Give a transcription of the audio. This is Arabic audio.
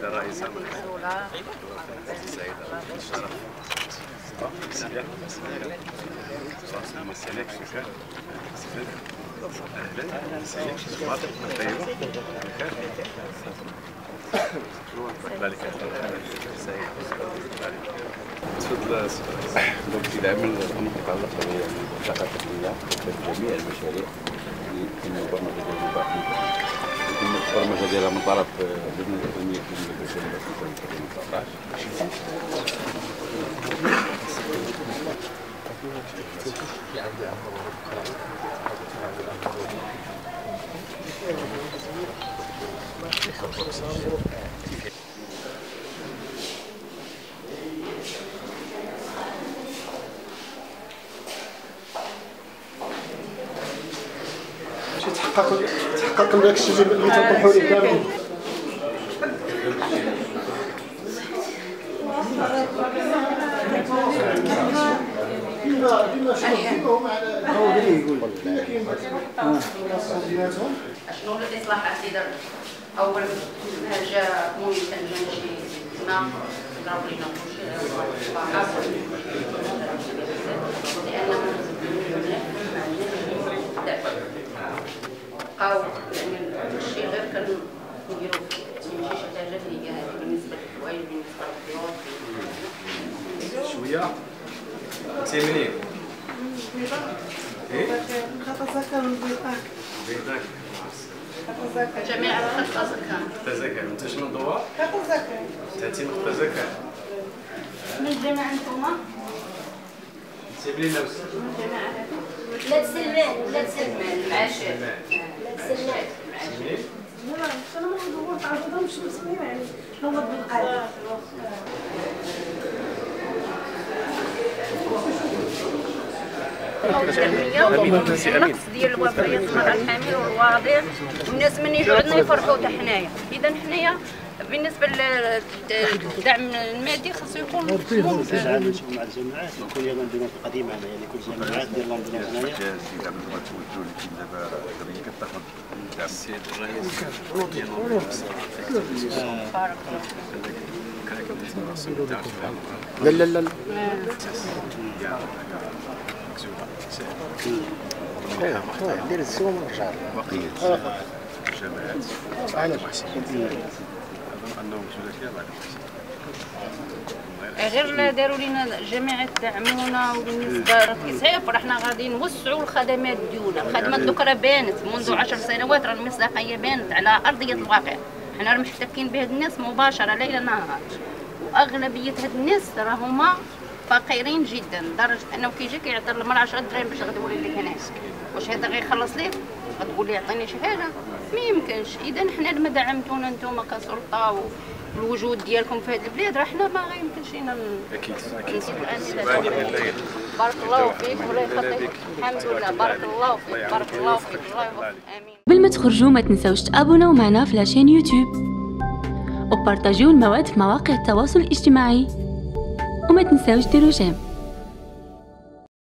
السيدة الرئيسة السيدة الشرف تفضل الامر المتعلق بالطاقه التقنيه في جميع المشاريع اللي يتم يتم البرمجه ديالها من طرف اللجنه الاقليميه في المدرسة 2019 تحقق من داك الشيء اللي تنطرحوا ليه كامل شنو الاصلاحات اللي درنا اول ماء ضرب لنا كلشي بقاو يعني الشيء غير كنديرو تمشي شي حاجة اللي هي هذه بالنسبة للحوايج بالنسبة للخيوط شوية. انت منين؟ إيه؟ بيضاك جميع الخطه زكاه تزكى. أنت شنو الدوار؟ تأتي نقطة زكاة من جميع انتوما انت منين لابس؟ لا تسلمان لا تسلمان المعاشر لا تسلمان منين؟ النقص ديال الوفيات المرأة الحامل والواضع والناس من يجوا عندنا يفرحوا حتى حنايا اذا حنايا بالنسبة للدعم المادي خاصو يكون تعامل مع الجامعات يكون يلا البنات القديمه هنا يعني كل جامعات ديال لندن هنايا الجهاز اللي قبل ما توجهوا اللي كاين دابا القضية كتاخذ تاع السيد الرئيس ديال بارك الله لا لا لا لا دير الزوم ورجع بقية الجامعات على اظن انهم شركاء بعد غير داروا لنا جماعة دعمونا وبالنسبة راه كيصعب راه حنا غادي نوسعوا الخدمات ديالنا. الخدمات دوك راه بانت منذ عشر سنوات راه المصداقية بانت على أرضية الواقع. حنا راه محتكين بهاد الناس مباشرة ليل نهار. وأغلبية هاد الناس راه هما فقيرين جدا لدرجة أنه كيجي كيعطي المرأة 10 دراهم باش غدولي لك هنا واش هذا غيخلص ليه؟ غتقول لي عطيني شي حاجة؟ ما يمكنش. إذا حنا لما دعمتونا نتوما كسلطة و- الوجود ديالكم في هذه البلاد راه حنا ما غيمكنش لينا ن- أكيد الله بارك الله فيك. والله يخليك. الحمد لله بارك الله فيك بارك الله فيك الله يوفقك امين قبل ما تخرجوا ما تنسوش تabonnaو معنا في la chaîne YouTube وpartagيو المواد في مواقع التواصل الاجتماعي. وما تنسوش ديروا j'aime.